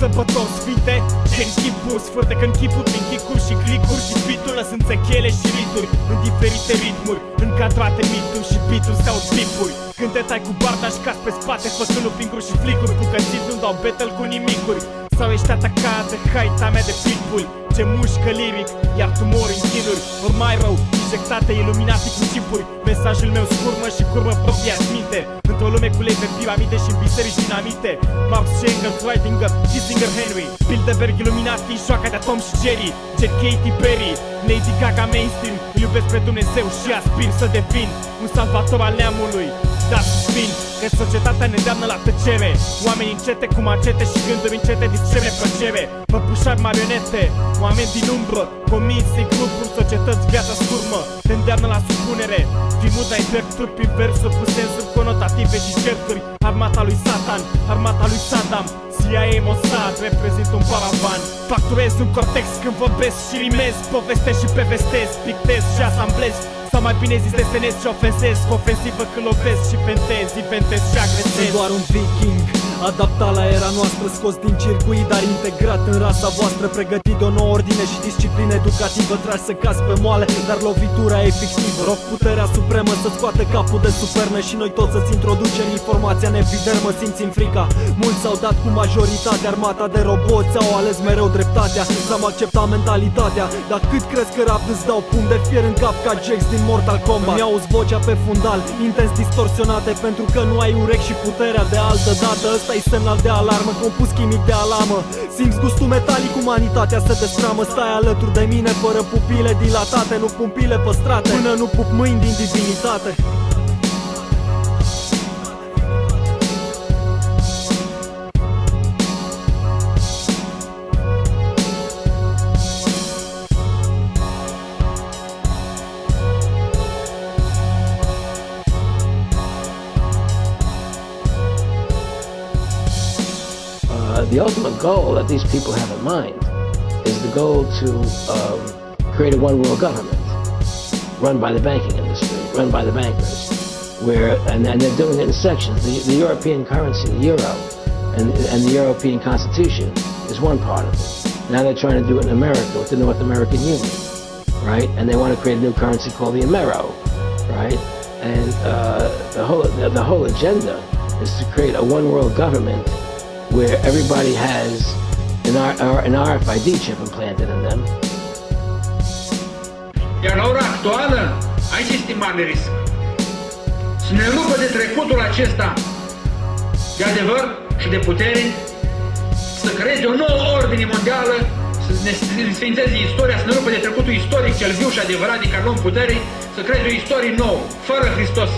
sărbători sfinte. Gen chipuri, sfârte când chipuri prin chicuri și clicuri Și beatul lăsând sechele și rituri. În diferite ritmuri, încadrate mituri și beaturi sau tipuri Când te tai cu barda și cas pe spate Făcându prin și flicuri Bucățit nu dau battle cu nimicuri. Sau ești atacat de haita mea de pitbull Ce mușcă liric, iar tu mori în chinuri. Ori mai rău, injectate, iluminate cu chipuri. Mesajul meu scurmă și curmă propria minte Într-o lume cu lei pe piramide și în biserici dinamite Marx și Engels, Reitinger, Kissinger, Henry. Bilderberg, Illuminati, joaca de Tom și Jerry. Jet Katy Perry, Lady Gaga mainstream. Îl iubesc pe Dumnezeu și aspir să devin Un salvator al neamului Dar spin că societatea ne deamnă la tăcere. Oamenii încete cu macete și gânduri încete discere plăcere. Păpușari marionete, oameni din umbră Comisii, grupuri, societăți, viața scurmă Te îndeamnă la supunere. Fimut ai drept trup inversuri cu sensuri conotative și certuri Armata lui Satan, armata lui Saddam CIA Mossad reprezintă un paravan Facturez un cortex când vorbesc și rimez Povestesc și pevestez, pictez și asamblez. Sau mai bine zis desenez și ofensez Ofensivă când lovesc și pentez Inventez și agresez. Doar un viking Adaptat la era noastră, scos din circuit Dar integrat în rasa voastră Pregătit de o nouă ordine și disciplină educativă Tragi să caz pe moale, dar lovitura e fictivă Rog puterea supremă să scoate capul de supernă Și noi toți să-ți introducem informația în epidermă Simțim frica, mulți s-au dat cu majoritate Armata de roboți au ales mereu dreptatea S-am acceptat mentalitatea Dar cât crezi că rap îți dau pun de fier în cap ca Jax din Mortal Kombat? Mi-au vocea pe fundal, intens distorsionate Pentru că nu ai urechi și puterea de altă dată Ăsta e semnal de alarmă, compus chimic de alamă Simți gustul metalic, umanitatea se destramă. Stai alături de mine, fără pupile dilatate Nu pumpile păstrate, până nu pup mâini din divinitate the ultimate goal that these people have in mind is the goal to um, create a one world government run by the banking industry, run by the bankers, where, and, and they're doing it in sections. The, the European currency, the euro, and, and the European Constitution is one part of it. Now they're trying to do it in America with the North American Union, right? And they want to create a new currency called the Amero, right? And uh, the whole the, the whole agenda is to create a one world government where everybody has an, R, an RFID chip implanted in them. Iar la ora actuală, aici este mare risc. Să ne rupă de trecutul acesta de adevăr și de putere, să creeze o nouă ordine mondială, să ne sfințeze istoria, să ne rupă de trecutul istoric cel viu și adevărat din care luăm putere, să creeze o istorie nouă, fără Hristos.